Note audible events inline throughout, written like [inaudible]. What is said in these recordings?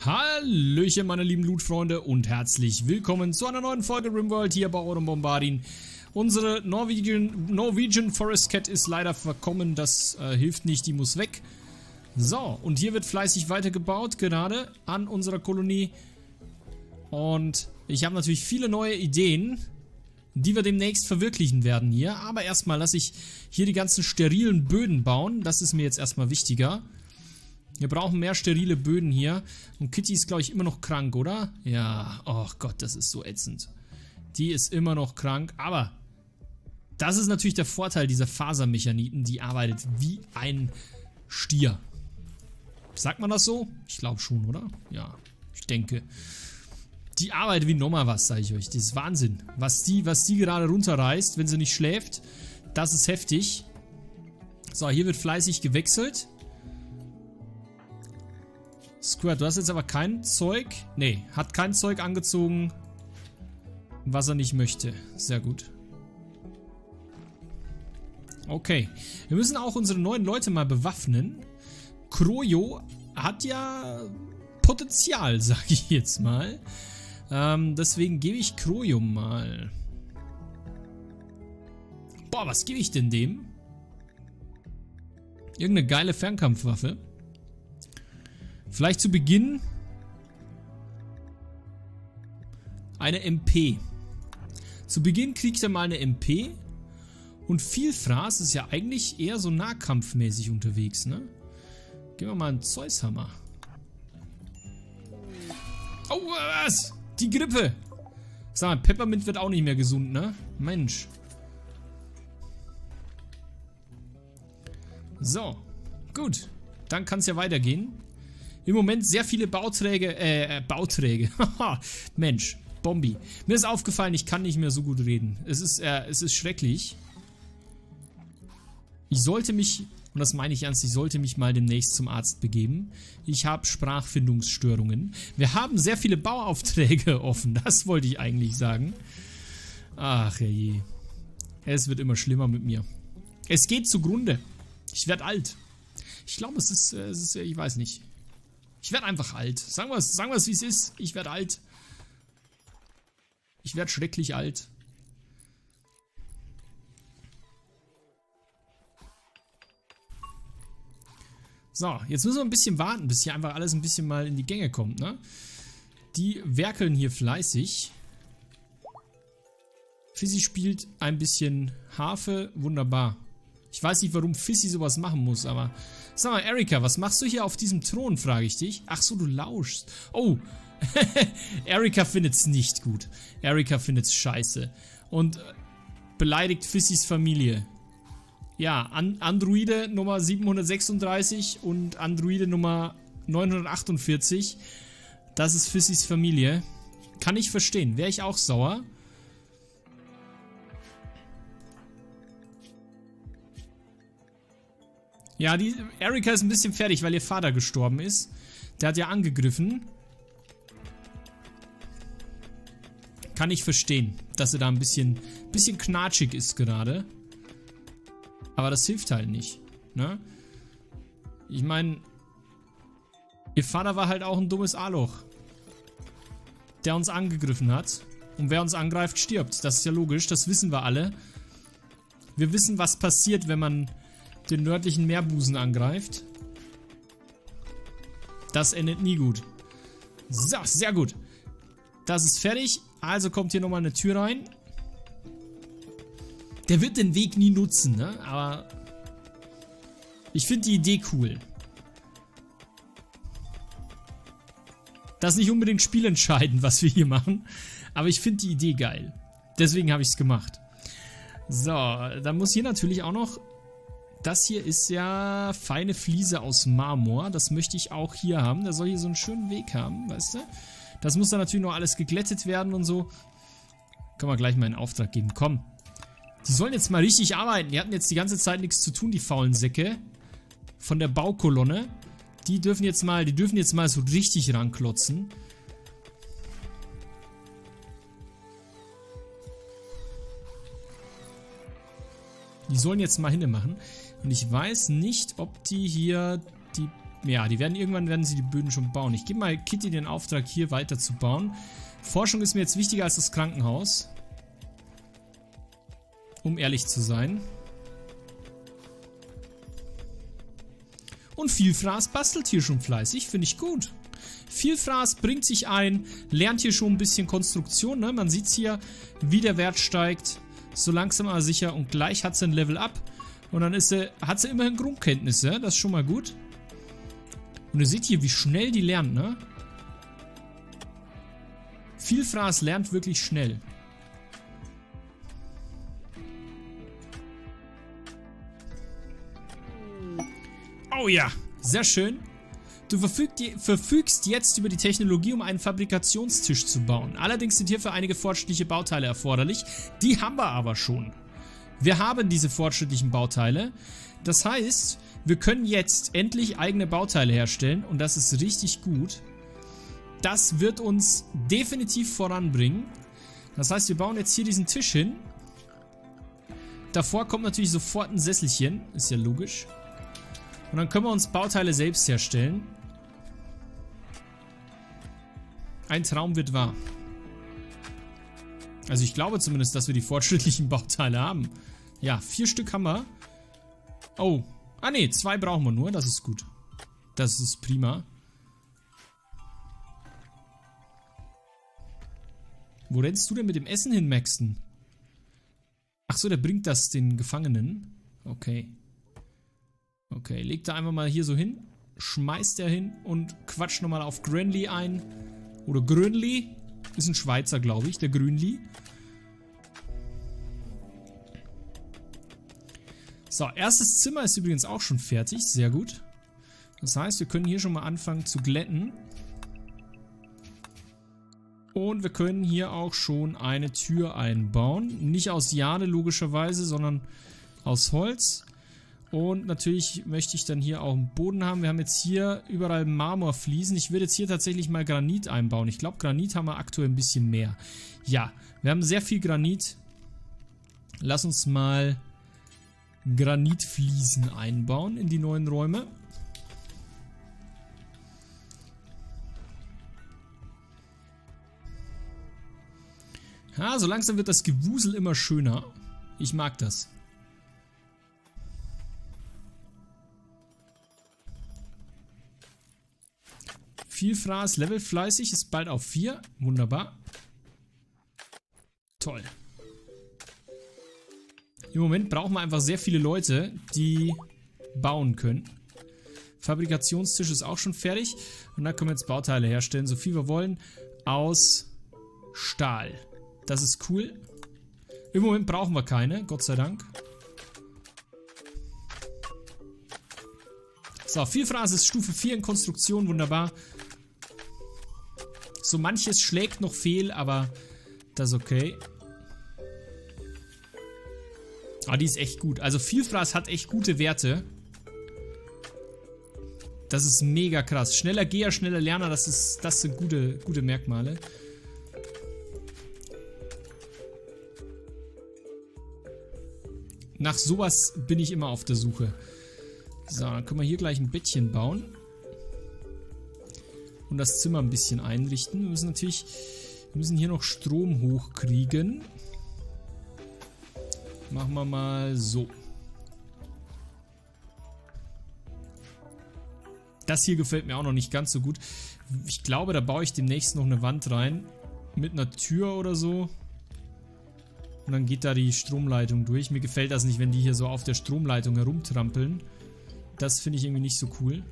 Hallöchen meine lieben Loot-Freunde und herzlich willkommen zu einer neuen Folge RimWorld hier bei Aurum Bombardin. Unsere Norwegian, Norwegian Forest Cat ist leider verkommen, das äh, hilft nicht, die muss weg. So, und hier wird fleißig weitergebaut, gerade an unserer Kolonie. Und ich habe natürlich viele neue Ideen, die wir demnächst verwirklichen werden hier. Aber erstmal lasse ich hier die ganzen sterilen Böden bauen, das ist mir jetzt erstmal wichtiger. Wir brauchen mehr sterile Böden hier. Und Kitty ist, glaube ich, immer noch krank, oder? Ja, oh Gott, das ist so ätzend. Die ist immer noch krank, aber das ist natürlich der Vorteil dieser Fasermechaniten. Die arbeitet wie ein Stier. Sagt man das so? Ich glaube schon, oder? Ja, ich denke. Die arbeitet wie nochmal was, sage ich euch. Das ist Wahnsinn. Was die, was die gerade runterreißt, wenn sie nicht schläft, das ist heftig. So, hier wird fleißig gewechselt. Square, du hast jetzt aber kein Zeug. Nee, hat kein Zeug angezogen, was er nicht möchte. Sehr gut. Okay. Wir müssen auch unsere neuen Leute mal bewaffnen. Krojo hat ja Potenzial, [laughs] sage ich jetzt mal. Ähm, deswegen gebe ich Krojo mal. Boah, was gebe ich denn dem? Irgendeine geile Fernkampfwaffe. Vielleicht zu Beginn eine MP. Zu Beginn kriegt er mal eine MP und Vielfraß ist ja eigentlich eher so nahkampfmäßig unterwegs, ne? Gehen wir mal einen Zeushammer. Oh, was? Die Grippe! Sag mal, Peppermint wird auch nicht mehr gesund, ne? Mensch. So, gut. Dann kann es ja weitergehen. Im Moment sehr viele Bauträge, äh, äh Bauträge. [laughs] Mensch, Bombi. Mir ist aufgefallen, ich kann nicht mehr so gut reden. Es ist, äh, es ist schrecklich. Ich sollte mich, und das meine ich ernst, ich sollte mich mal demnächst zum Arzt begeben. Ich habe Sprachfindungsstörungen. Wir haben sehr viele Bauaufträge [laughs] offen, das wollte ich eigentlich sagen. Ach je. Es wird immer schlimmer mit mir. Es geht zugrunde. Ich werde alt. Ich glaube, es ist, äh, es ist, ich weiß nicht. Ich werde einfach alt. Sagen wir es, sagen wie es ist. Ich werde alt. Ich werde schrecklich alt. So, jetzt müssen wir ein bisschen warten, bis hier einfach alles ein bisschen mal in die Gänge kommt, ne? Die werkeln hier fleißig. Fizzy spielt ein bisschen Harfe, wunderbar. Ich weiß nicht, warum Fissy sowas machen muss, aber... Sag mal, Erika, was machst du hier auf diesem Thron, frage ich dich. Ach so, du lauschst. Oh, [laughs] Erika findet's nicht gut. Erika findet's scheiße. Und äh, beleidigt Fissys Familie. Ja, An Androide Nummer 736 und Androide Nummer 948. Das ist Fissys Familie. Kann ich verstehen. Wäre ich auch sauer. Ja, die Erika ist ein bisschen fertig, weil ihr Vater gestorben ist. Der hat ja angegriffen. Kann ich verstehen, dass er da ein bisschen, bisschen knatschig ist gerade. Aber das hilft halt nicht. Ne? Ich meine, ihr Vater war halt auch ein dummes A-Loch. Der uns angegriffen hat. Und wer uns angreift, stirbt. Das ist ja logisch, das wissen wir alle. Wir wissen, was passiert, wenn man den nördlichen Meerbusen angreift. Das endet nie gut. So, sehr gut. Das ist fertig. Also kommt hier nochmal eine Tür rein. Der wird den Weg nie nutzen, ne? Aber ich finde die Idee cool. Das ist nicht unbedingt spielentscheidend, was wir hier machen. Aber ich finde die Idee geil. Deswegen habe ich es gemacht. So, dann muss hier natürlich auch noch das hier ist ja feine Fliese aus Marmor. Das möchte ich auch hier haben. Der soll hier so einen schönen Weg haben, weißt du? Das muss dann natürlich noch alles geglättet werden und so. Können wir gleich mal einen Auftrag geben. Komm. Die sollen jetzt mal richtig arbeiten. Die hatten jetzt die ganze Zeit nichts zu tun, die faulen Säcke. Von der Baukolonne. Die dürfen jetzt mal, die dürfen jetzt mal so richtig ranklotzen. Die sollen jetzt mal hinne machen. Und ich weiß nicht, ob die hier die Ja, die werden irgendwann werden sie die Böden schon bauen. Ich gebe mal Kitty den Auftrag, hier weiter zu bauen. Forschung ist mir jetzt wichtiger als das Krankenhaus. Um ehrlich zu sein. Und Vielfraß bastelt hier schon fleißig, finde ich gut. Vielfraß bringt sich ein, lernt hier schon ein bisschen Konstruktion. Ne? Man sieht hier, wie der Wert steigt. So langsam aber sicher. Und gleich hat sie ein Level up. Und dann ist sie, hat sie immerhin Grundkenntnisse. Das ist schon mal gut. Und ihr seht hier, wie schnell die lernt, ne? Vielfraß lernt wirklich schnell. Oh ja, sehr schön. Du verfügst jetzt über die Technologie, um einen Fabrikationstisch zu bauen. Allerdings sind hierfür einige fortschrittliche Bauteile erforderlich. Die haben wir aber schon. Wir haben diese fortschrittlichen Bauteile. Das heißt, wir können jetzt endlich eigene Bauteile herstellen und das ist richtig gut. Das wird uns definitiv voranbringen. Das heißt, wir bauen jetzt hier diesen Tisch hin. Davor kommt natürlich sofort ein Sesselchen. Ist ja logisch. Und dann können wir uns Bauteile selbst herstellen. Ein Traum wird wahr. Also ich glaube zumindest, dass wir die fortschrittlichen [laughs] Bauteile haben. Ja, vier Stück haben wir. Oh. Ah ne, zwei brauchen wir nur. Das ist gut. Das ist prima. Wo rennst du denn mit dem Essen hin, Maxton? Achso, der bringt das den Gefangenen. Okay. Okay, legt er einfach mal hier so hin. Schmeißt er hin und quatscht nochmal auf Grenly ein. Oder Grönli. Ist ein Schweizer, glaube ich, der Grünli. So, erstes Zimmer ist übrigens auch schon fertig. Sehr gut. Das heißt, wir können hier schon mal anfangen zu glätten. Und wir können hier auch schon eine Tür einbauen. Nicht aus Jade logischerweise, sondern aus Holz. Und natürlich möchte ich dann hier auch einen Boden haben. Wir haben jetzt hier überall Marmorfliesen. Ich würde jetzt hier tatsächlich mal Granit einbauen. Ich glaube, Granit haben wir aktuell ein bisschen mehr. Ja, wir haben sehr viel Granit. Lass uns mal Granitfliesen einbauen in die neuen Räume. Ja, so langsam wird das Gewusel immer schöner. Ich mag das. Vielfraß, Level fleißig, ist bald auf 4. Wunderbar. Toll. Im Moment brauchen wir einfach sehr viele Leute, die bauen können. Fabrikationstisch ist auch schon fertig. Und da können wir jetzt Bauteile herstellen, so viel wir wollen, aus Stahl. Das ist cool. Im Moment brauchen wir keine, Gott sei Dank. So, Vielfraß ist Stufe 4 in Konstruktion, wunderbar. So manches schlägt noch fehl, aber das ist okay. Ah, die ist echt gut. Also Vielfraß hat echt gute Werte. Das ist mega krass. Schneller Geher, schneller Lerner, das, ist, das sind gute, gute Merkmale. Nach sowas bin ich immer auf der Suche. So, dann können wir hier gleich ein Bettchen bauen und das Zimmer ein bisschen einrichten. Wir müssen natürlich, wir müssen hier noch Strom hochkriegen. Machen wir mal so. Das hier gefällt mir auch noch nicht ganz so gut. Ich glaube, da baue ich demnächst noch eine Wand rein. Mit einer Tür oder so. Und dann geht da die Stromleitung durch. Mir gefällt das nicht, wenn die hier so auf der Stromleitung herumtrampeln. Das finde ich irgendwie nicht so cool.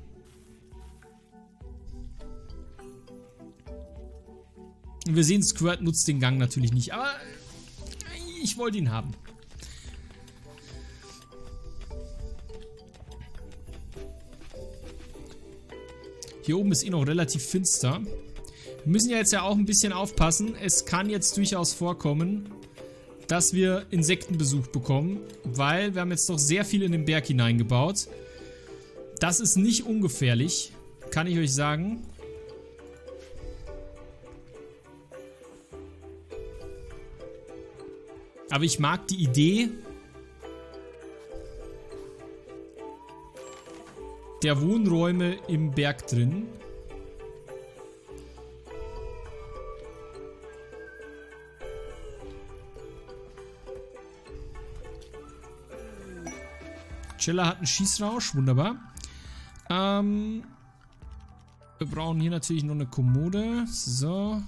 Wir sehen, Squirt nutzt den Gang natürlich nicht, aber ich wollte ihn haben. Hier oben ist eh noch relativ finster. Wir müssen ja jetzt ja auch ein bisschen aufpassen. Es kann jetzt durchaus vorkommen, dass wir Insektenbesuch bekommen, weil wir haben jetzt doch sehr viel in den Berg hineingebaut. Das ist nicht ungefährlich, kann ich euch sagen. Aber ich mag die Idee. der Wohnräume im Berg drin. Chilla hat einen Schießrausch, wunderbar. Ähm, wir brauchen hier natürlich noch eine Kommode. So.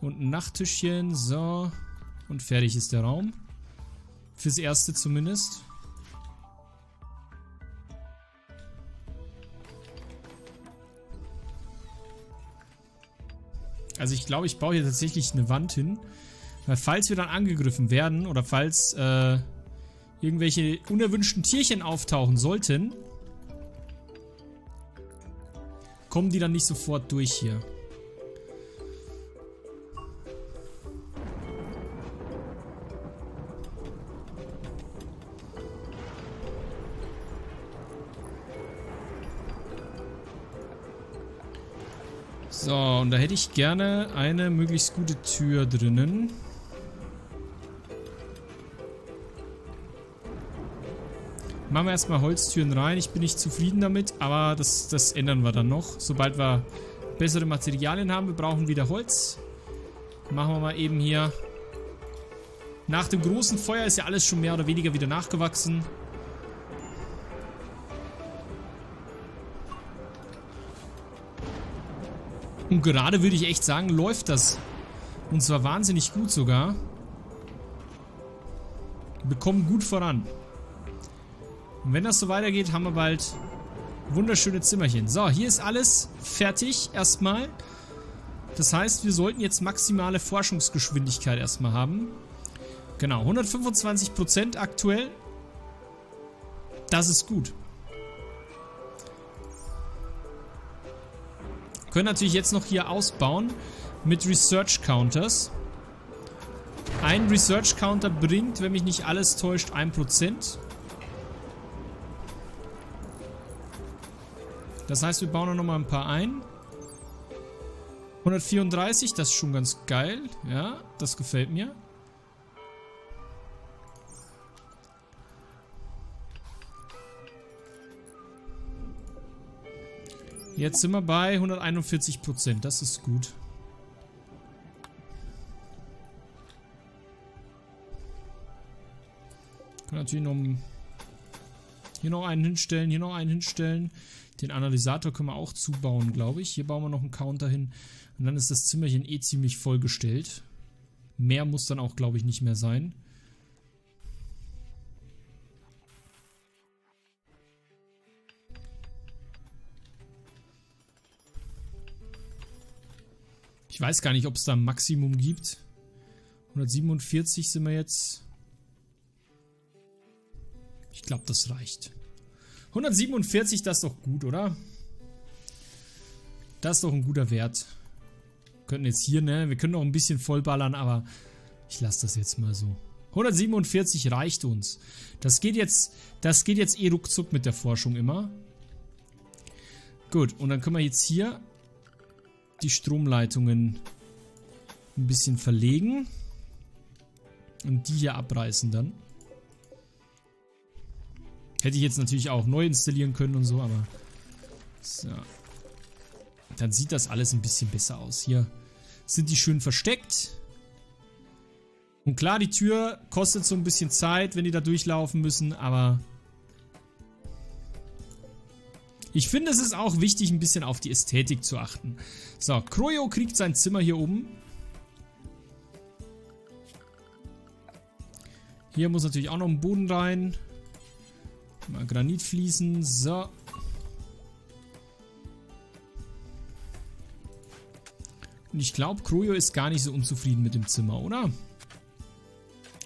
Und ein Nachttischchen. So. Und fertig ist der Raum. Fürs Erste zumindest. Also ich glaube, ich baue hier tatsächlich eine Wand hin. Weil falls wir dann angegriffen werden oder falls äh, irgendwelche unerwünschten Tierchen auftauchen sollten, kommen die dann nicht sofort durch hier. So, und da hätte ich gerne eine möglichst gute Tür drinnen. Machen wir erstmal Holztüren rein. Ich bin nicht zufrieden damit, aber das, das ändern wir dann noch. Sobald wir bessere Materialien haben. Wir brauchen wieder Holz. Machen wir mal eben hier. Nach dem großen Feuer ist ja alles schon mehr oder weniger wieder nachgewachsen. Und gerade würde ich echt sagen, läuft das. Und zwar wahnsinnig gut sogar. Wir kommen gut voran. Und wenn das so weitergeht, haben wir bald wunderschöne Zimmerchen. So, hier ist alles fertig erstmal. Das heißt, wir sollten jetzt maximale Forschungsgeschwindigkeit erstmal haben. Genau, 125% aktuell. Das ist gut. Können natürlich jetzt noch hier ausbauen mit Research Counters. Ein Research Counter bringt, wenn mich nicht alles täuscht, 1%. Das heißt, wir bauen noch mal ein paar ein. 134, das ist schon ganz geil. Ja, das gefällt mir. Jetzt sind wir bei 141%. Das ist gut. Können natürlich noch hier noch einen hinstellen, hier noch einen hinstellen. Den Analysator können wir auch zubauen, glaube ich. Hier bauen wir noch einen Counter hin. Und dann ist das Zimmerchen eh ziemlich vollgestellt. Mehr muss dann auch, glaube ich, nicht mehr sein. Ich weiß gar nicht, ob es da ein Maximum gibt. 147 sind wir jetzt. Ich glaube, das reicht. 147, das ist doch gut, oder? Das ist doch ein guter Wert. Wir könnten jetzt hier, ne? Wir können noch ein bisschen vollballern, aber ich lasse das jetzt mal so. 147 reicht uns. Das geht jetzt, das geht jetzt eh ruckzuck mit der Forschung immer. Gut, und dann können wir jetzt hier die Stromleitungen ein bisschen verlegen. Und die hier abreißen dann. Hätte ich jetzt natürlich auch neu installieren können und so, aber... So. Dann sieht das alles ein bisschen besser aus. Hier sind die schön versteckt. Und klar, die Tür kostet so ein bisschen Zeit, wenn die da durchlaufen müssen, aber... Ich finde, es ist auch wichtig, ein bisschen auf die Ästhetik zu achten. So, Kroyo kriegt sein Zimmer hier oben. Hier muss natürlich auch noch ein Boden rein. Mal Granit fließen. So. Und ich glaube, Kroyo ist gar nicht so unzufrieden mit dem Zimmer, oder?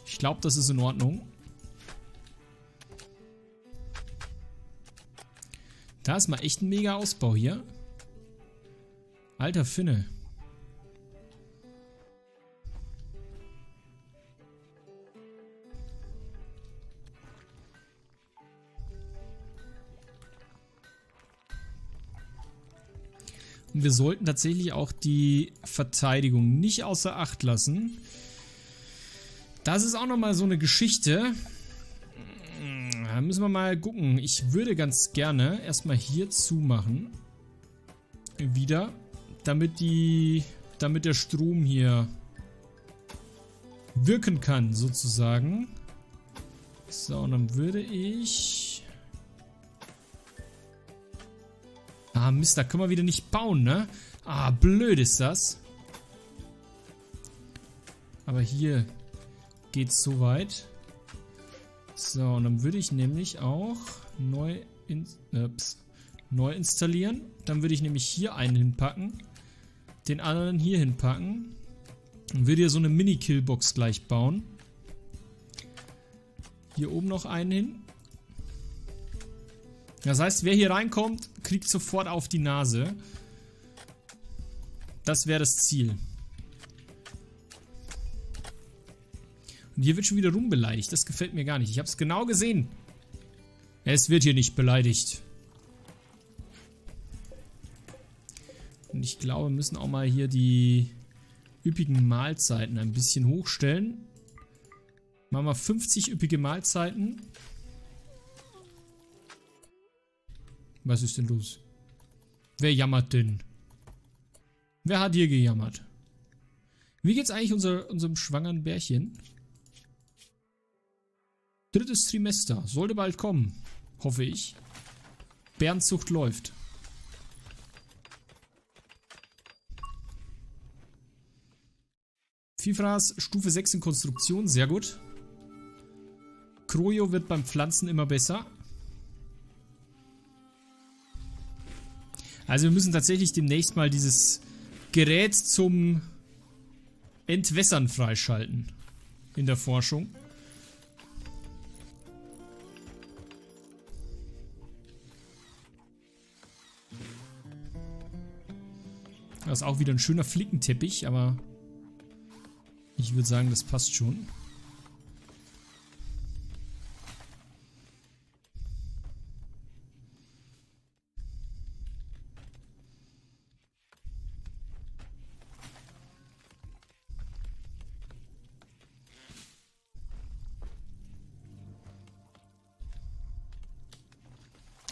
Ich glaube, das ist in Ordnung. Da ist mal echt ein mega Ausbau hier. Alter Finne. Und wir sollten tatsächlich auch die Verteidigung nicht außer Acht lassen. Das ist auch nochmal so eine Geschichte. Müssen wir mal gucken. Ich würde ganz gerne erstmal hier zumachen. Wieder. Damit die. Damit der Strom hier wirken kann, sozusagen. So, und dann würde ich... Ah, Mist, da können wir wieder nicht bauen, ne? Ah, blöd ist das. Aber hier geht's soweit. So, und dann würde ich nämlich auch neu, in, ups, neu installieren. Dann würde ich nämlich hier einen hinpacken. Den anderen hier hinpacken. Und würde hier so eine Mini-Killbox gleich bauen. Hier oben noch einen hin. Das heißt, wer hier reinkommt, kriegt sofort auf die Nase. Das wäre das Ziel. Und hier wird schon wieder rumbeleidigt. Das gefällt mir gar nicht. Ich habe es genau gesehen. Es wird hier nicht beleidigt. Und ich glaube, wir müssen auch mal hier die üppigen Mahlzeiten ein bisschen hochstellen. Machen wir 50 üppige Mahlzeiten. Was ist denn los? Wer jammert denn? Wer hat hier gejammert? Wie geht's eigentlich unser, unserem schwangeren Bärchen? Drittes Trimester. Sollte bald kommen. Hoffe ich. Bärenzucht läuft. Fifras Stufe 6 in Konstruktion. Sehr gut. Krojo wird beim Pflanzen immer besser. Also wir müssen tatsächlich demnächst mal dieses Gerät zum Entwässern freischalten. In der Forschung. Das ist auch wieder ein schöner Flickenteppich, aber ich würde sagen, das passt schon.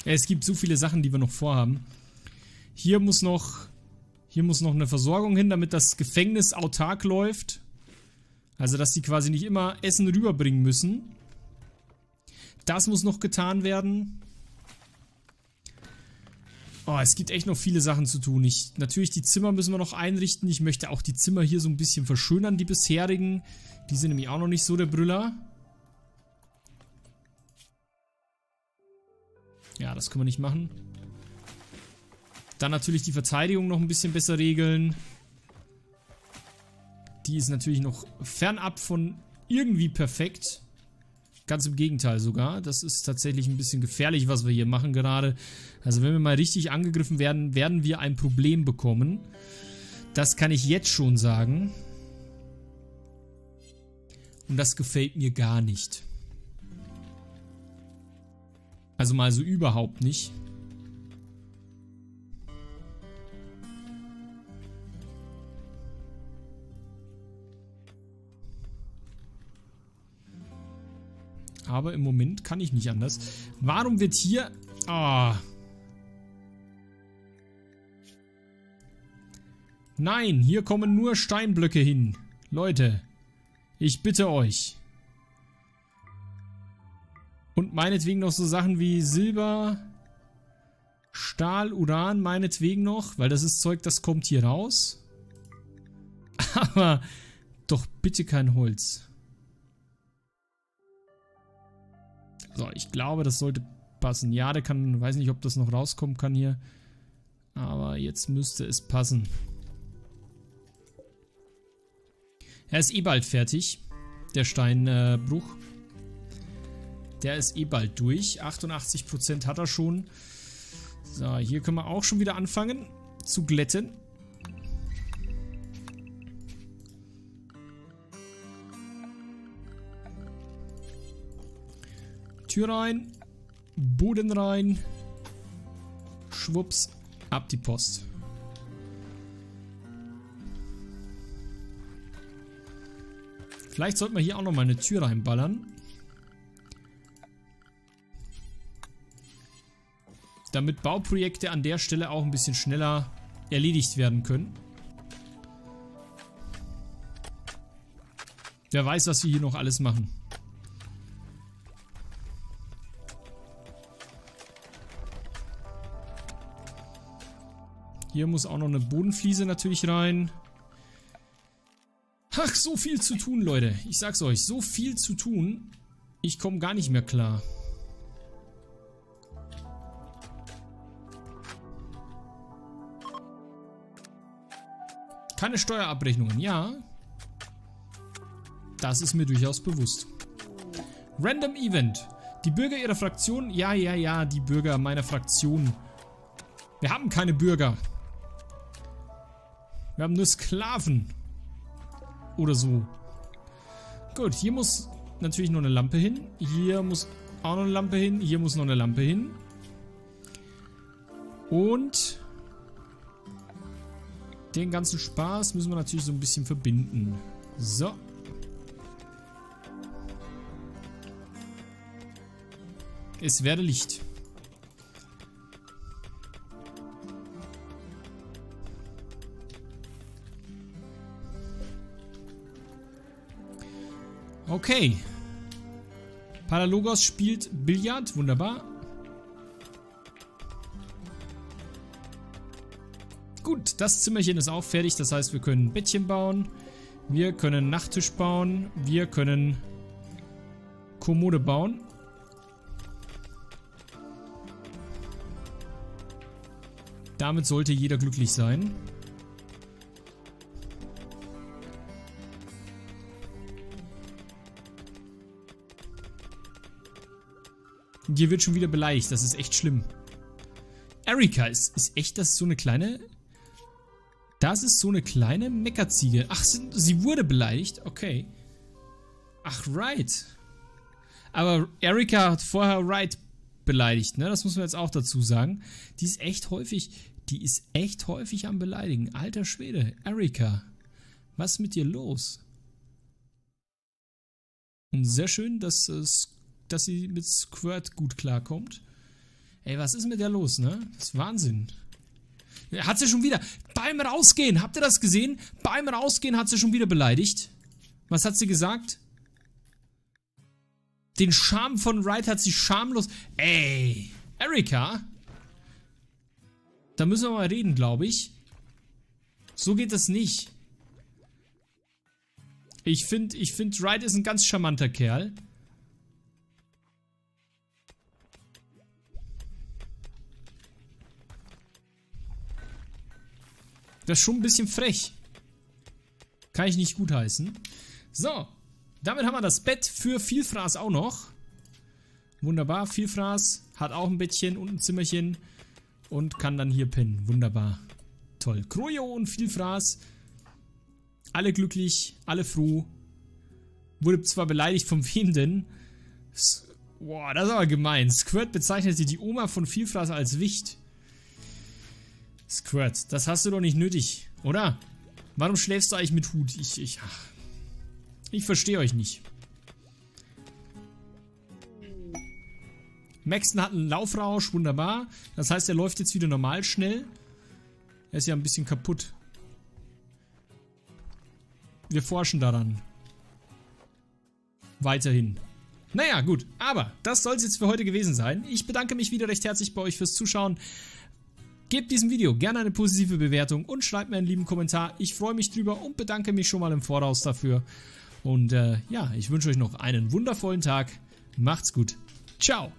Es gibt so viele Sachen, die wir noch vorhaben. Hier muss noch hier muss noch eine Versorgung hin, damit das Gefängnis autark läuft. Also, dass sie quasi nicht immer Essen rüberbringen müssen. Das muss noch getan werden. Oh, es gibt echt noch viele Sachen zu tun. Ich, natürlich, die Zimmer müssen wir noch einrichten. Ich möchte auch die Zimmer hier so ein bisschen verschönern, die bisherigen. Die sind nämlich auch noch nicht so der Brüller. Ja, das können wir nicht machen. Dann natürlich die Verteidigung noch ein bisschen besser regeln. Die ist natürlich noch fernab von irgendwie perfekt. Ganz im Gegenteil sogar. Das ist tatsächlich ein bisschen gefährlich, was wir hier machen gerade. Also wenn wir mal richtig angegriffen werden, werden wir ein Problem bekommen. Das kann ich jetzt schon sagen. Und das gefällt mir gar nicht. Also mal so überhaupt nicht. Aber im Moment kann ich nicht anders. Warum wird hier... Ah. Nein, hier kommen nur Steinblöcke hin. Leute, ich bitte euch. Und meinetwegen noch so Sachen wie Silber, Stahl, Uran, meinetwegen noch, weil das ist Zeug, das kommt hier raus. [laughs] Aber doch bitte kein Holz. So, ich glaube, das sollte passen. Ja, der kann, weiß nicht, ob das noch rauskommen kann hier. Aber jetzt müsste es passen. Er ist eh bald fertig. Der Steinbruch. Äh, der ist eh bald durch. 88% hat er schon. So, hier können wir auch schon wieder anfangen zu glätten. Tür rein. Boden rein. Schwupps. Ab die Post. Vielleicht sollten wir hier auch noch mal eine Tür reinballern. damit Bauprojekte an der Stelle auch ein bisschen schneller erledigt werden können. Wer weiß, was wir hier noch alles machen. Hier muss auch noch eine Bodenfliese natürlich rein. Ach, so viel zu tun, Leute. Ich sag's euch, so viel zu tun. Ich komme gar nicht mehr klar. Keine Steuerabrechnungen, ja. Das ist mir durchaus bewusst. Random Event. Die Bürger ihrer Fraktion, ja, ja, ja, die Bürger meiner Fraktion. Wir haben keine Bürger. Wir haben nur Sklaven. Oder so. Gut, hier muss natürlich noch eine Lampe hin. Hier muss auch noch eine Lampe hin. Hier muss noch eine Lampe hin. Und den ganzen Spaß müssen wir natürlich so ein bisschen verbinden. So. Es werde Licht. Okay. Paralogos spielt Billard. Wunderbar. Gut, das Zimmerchen ist auch fertig. Das heißt, wir können ein Bettchen bauen. Wir können Nachttisch bauen. Wir können Kommode bauen. Damit sollte jeder glücklich sein. Hier wird schon wieder beleidigt. Das ist echt schlimm. Erika, ist, ist echt das so eine kleine... Das ist so eine kleine Meckerziege. Ach, sie wurde beleidigt? Okay. Ach, right. Aber Erika hat vorher Right beleidigt, ne? Das muss man jetzt auch dazu sagen. Die ist echt häufig... Die ist echt häufig am Beleidigen. Alter Schwede. Erika. Was ist mit dir los? Und sehr schön, dass es dass sie mit Squirt gut klarkommt. Ey, was ist mit der los, ne? Das ist Wahnsinn. Hat sie schon wieder. Beim Rausgehen, habt ihr das gesehen? Beim Rausgehen hat sie schon wieder beleidigt. Was hat sie gesagt? Den Charme von Wright hat sie schamlos. Ey, Erika? Da müssen wir mal reden, glaube ich. So geht das nicht. Ich finde, ich finde, Wright ist ein ganz charmanter Kerl. Das ist schon ein bisschen frech. Kann ich nicht gutheißen. So, damit haben wir das Bett für Vielfraß auch noch. Wunderbar, Vielfraß hat auch ein Bettchen und ein Zimmerchen und kann dann hier pennen. Wunderbar. Toll. Krojo und Vielfraß. Alle glücklich, alle froh. Wurde zwar beleidigt, von wem denn? Boah, das ist aber gemein. Squirt bezeichnete die Oma von Vielfraß als Wicht. Squirt, das hast du doch nicht nötig, oder? Warum schläfst du eigentlich mit Hut? Ich, ich. Ich verstehe euch nicht. Maxton hat einen Laufrausch, wunderbar. Das heißt, er läuft jetzt wieder normal schnell. Er ist ja ein bisschen kaputt. Wir forschen daran. Weiterhin. Naja, gut. Aber das soll es jetzt für heute gewesen sein. Ich bedanke mich wieder recht herzlich bei euch fürs Zuschauen. Gebt diesem Video gerne eine positive Bewertung und schreibt mir einen lieben Kommentar. Ich freue mich drüber und bedanke mich schon mal im Voraus dafür. Und äh, ja, ich wünsche euch noch einen wundervollen Tag. Macht's gut. Ciao.